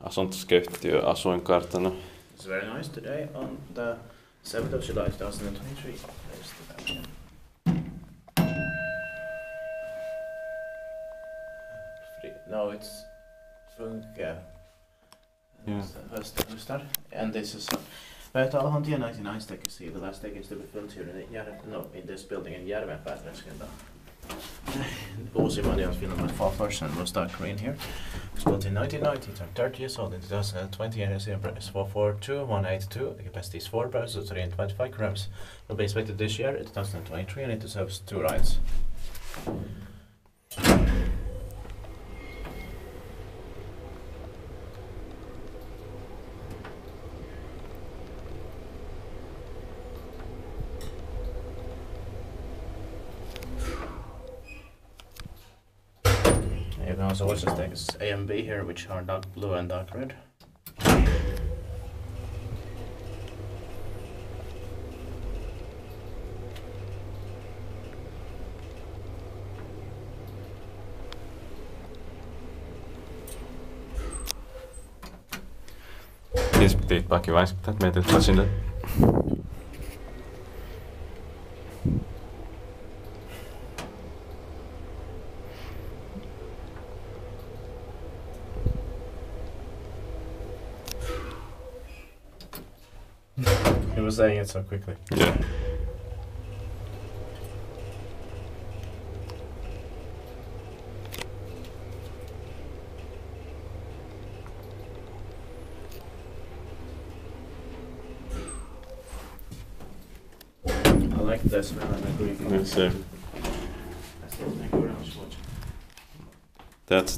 Asuntoskeittiö asuinkartano. Very nice today on the 7th of July 2023. No, it's funkar. Yeah. Höstar. And this is... But I don't think it's nice that you see the last thing is to be filled here in Järven, no, in this building in Järven, Pääträsken. Uusimman, jos vielä my far person will start here. Built in 1990, turned 30 years old in 2020 and is 442182. The capacity is 4 barrels, so 325 grams. Will be expected this year in 2023 and it serves two rides. You can also watch the stakes A and B here, which are dark blue and dark red. Disputitpaki vaiskuttaa, että meitä nyt sinne. He was saying it so quickly. Yeah. I like the smell and the green. Yes, sir. That's it. Thank you very much watching. That's